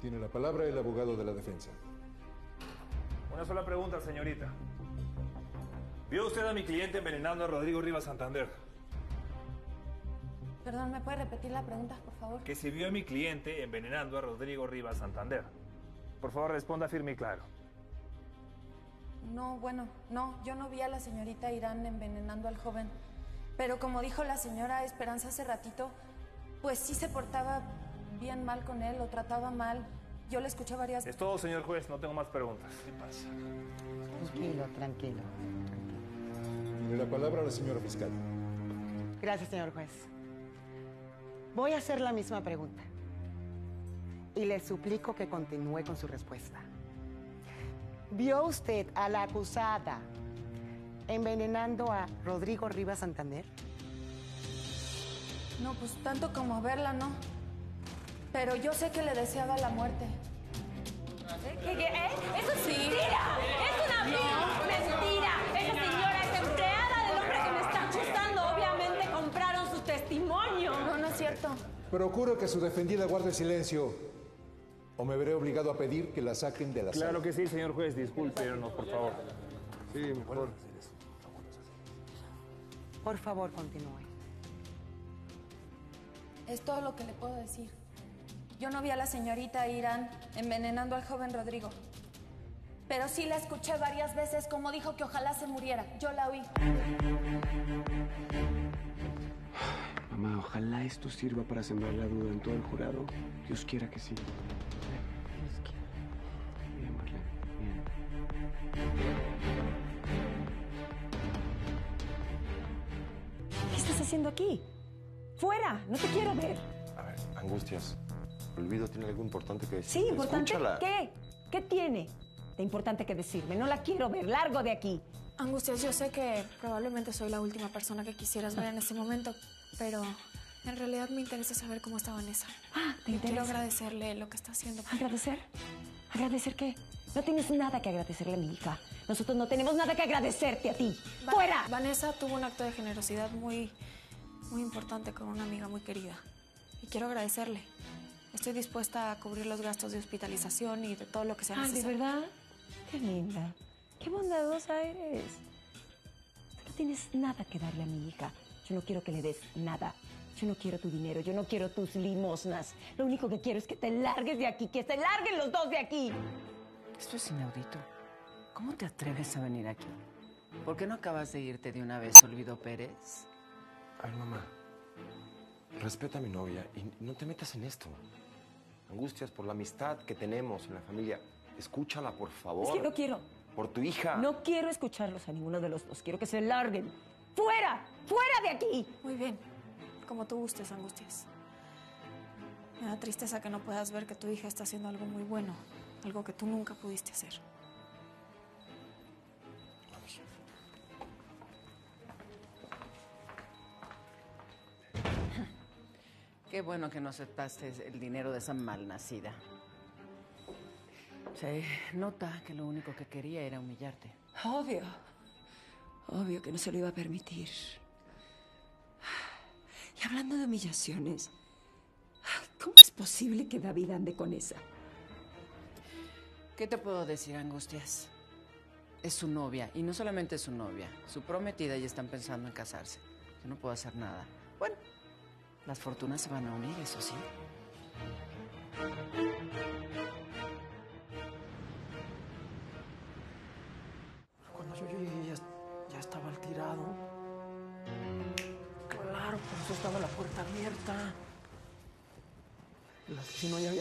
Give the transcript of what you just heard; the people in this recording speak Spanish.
Tiene la palabra el abogado de la defensa. Una sola pregunta, señorita. ¿Vio usted a mi cliente envenenando a Rodrigo Rivas Santander? Perdón, ¿me puede repetir la pregunta, por favor? Que si vio a mi cliente envenenando a Rodrigo Rivas Santander. Por favor, responda firme y claro. No, bueno, no, yo no vi a la señorita Irán envenenando al joven. Pero como dijo la señora Esperanza hace ratito, pues sí se portaba bien mal con él, lo trataba mal. Yo le escuché varias Es todo, señor juez, no tengo más preguntas. ¿Qué pasa? Tranquilo, tranquilo. La palabra la señora fiscal. Gracias, señor juez. Voy a hacer la misma pregunta. Y le suplico que continúe con su respuesta. ¿Vio usted a la acusada envenenando a Rodrigo Rivas Santander? No, pues tanto como verla, no. Pero yo sé que le deseaba la muerte. ¿Qué, qué, eh? ¡Eso es mentira! ¡Es una vil mentira! Esa señora es empleada del hombre que me está acusando. Obviamente compraron su testimonio. No, no es cierto. Procuro que su defendida guarde silencio o me veré obligado a pedir que la saquen de la sala. Claro que sí, señor juez, discúlpenos, por favor. Sí, mejor. Por favor, continúe. Es todo lo que le puedo decir. Yo no vi a la señorita Irán envenenando al joven Rodrigo. Pero sí la escuché varias veces como dijo que ojalá se muriera. Yo la oí. Mamá, ojalá esto sirva para sembrar la duda en todo el jurado. Dios quiera que sí. Bien, Marlene, bien. ¿Qué estás haciendo aquí? ¡Fuera! ¡No te quiero ver! A ver, Angustias. Olvido tiene algo importante que decir. Sí, importante. Escúchala. ¿Qué? ¿Qué tiene de importante que decirme? No la quiero ver. Largo de aquí. Angustias, yo sé que probablemente soy la última persona que quisieras ver en este momento, pero en realidad me interesa saber cómo está Vanessa. Ah, ¿te Y quiero interesa? agradecerle lo que está haciendo. ¿Agradecer? ¿Agradecer qué? No tienes nada que agradecerle a mi hija. Nosotros no tenemos nada que agradecerte a ti. Va- ¡Fuera! Vanessa tuvo un acto de generosidad muy, muy importante con una amiga muy querida. Y quiero agradecerle. Estoy dispuesta a cubrir los gastos de hospitalización y de todo lo que sea Ay, ¿de necesario. verdad? Qué linda. Qué bondadosa eres. Tú no tienes nada que darle a mi hija. Yo no quiero que le des nada. Yo no quiero tu dinero, yo no quiero tus limosnas. Lo único que quiero es que te largues de aquí, que se larguen los dos de aquí. Esto es inaudito. ¿Cómo te atreves a venir aquí? ¿Por qué no acabas de irte de una vez, Olvido Pérez? A ver, mamá. Respeta a mi novia y no te metas en esto. Angustias por la amistad que tenemos en la familia. Escúchala, por favor. Es que no quiero. Por tu hija. No quiero escucharlos a ninguno de los dos. Quiero que se larguen. ¡Fuera! ¡Fuera de aquí! Muy bien. Como tú gustes, Angustias. Me da tristeza que no puedas ver que tu hija está haciendo algo muy bueno. Algo que tú nunca pudiste hacer. Qué bueno que no aceptaste el dinero de esa malnacida. Se nota que lo único que quería era humillarte. Obvio. Obvio que no se lo iba a permitir. Y hablando de humillaciones, ¿cómo es posible que David ande con esa? ¿Qué te puedo decir, Angustias? Es su novia, y no solamente es su novia, su prometida y están pensando en casarse. Yo no puedo hacer nada. Bueno, las fortunas se van a unir, eso sí. Cuando yo llegué ya, ya estaba el tirado. Claro, por eso estaba la puerta abierta. El asesino ya había